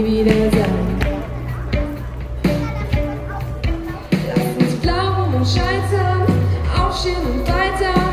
nie wieder sein. Lass uns blau und scheitern, aufstehen und weiter.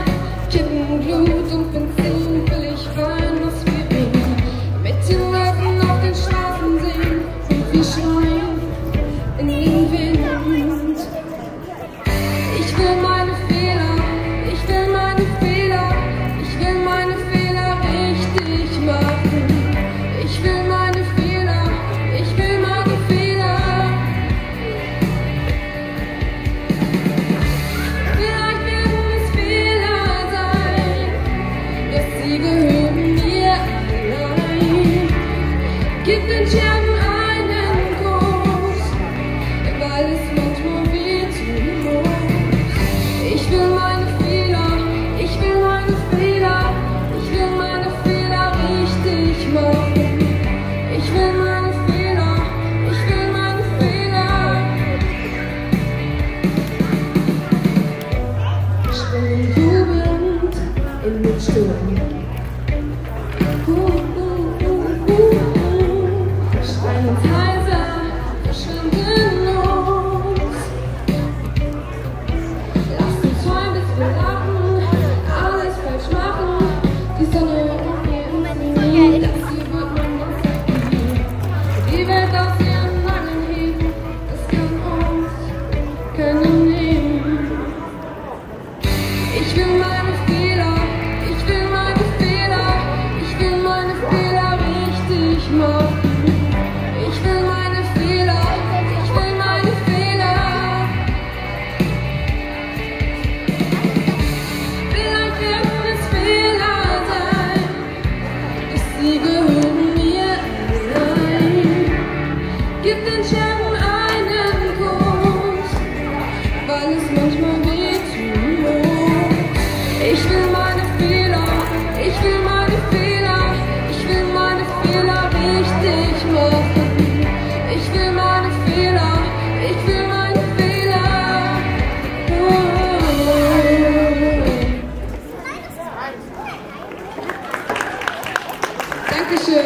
gehören mir allein. Gib den Scherben einen Kuss, weil es manchmal wird zu hoch. Ich will meine Fehler, ich will meine Fehler, ich will meine Fehler richtig machen. Ich will meine Fehler, ich will meine Fehler. Ich bin jubelnd in den Sturm. 这是